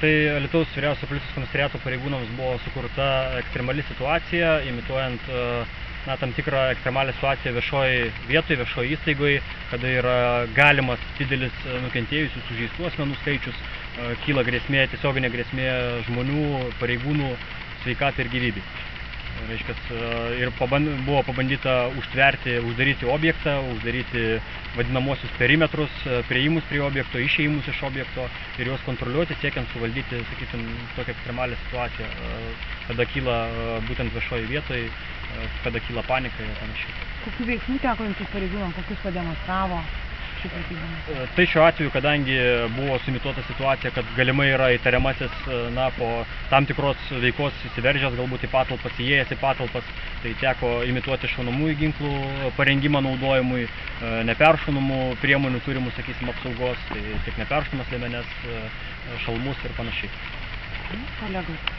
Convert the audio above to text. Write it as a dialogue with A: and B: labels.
A: Tai Lietuvos vyriausio policijos komisariato pareigūnams buvo sukurta ekstremali situacija, imituojant e, na, tam tikrą ekstremalią situaciją viešoji vietoje, viešoji įstaigoje, kada yra galimas didelis e, nukentėjusių sužeistų asmenų skaičius, e, kyla grėsmė, tiesioginė grėsmė žmonių, pareigūnų sveikatai ir gyvybei. Reiškia, ir paband, buvo pabandyta užtverti, uždaryti objektą, uždaryti vadinamosius perimetrus, prieimus prie objekto, išėjimus iš objekto ir juos kontroliuoti, siekiant suvaldyti, sakysim, tokią ekstremalią situaciją, kada kyla būtent viešoje vietoje, kada kyla panika ir panašiai.
B: Kokių veiksmų teko imtis pareigūnams, kokius pademonstravo?
A: Tai šiuo atveju, kadangi buvo sumituota situacija, kad galimai yra įtariamasis na, po tam tikros veikos įsiveržęs galbūt į patalpas, įėjęs į patalpas, tai teko imituoti šaunamųjų ginklų parengimą naudojimui, neperšaunamų priemonių turimų, sakysim, apsaugos, tai tiek neperšaunamas liemenes, šalmus ir panašiai.
B: Kolegos.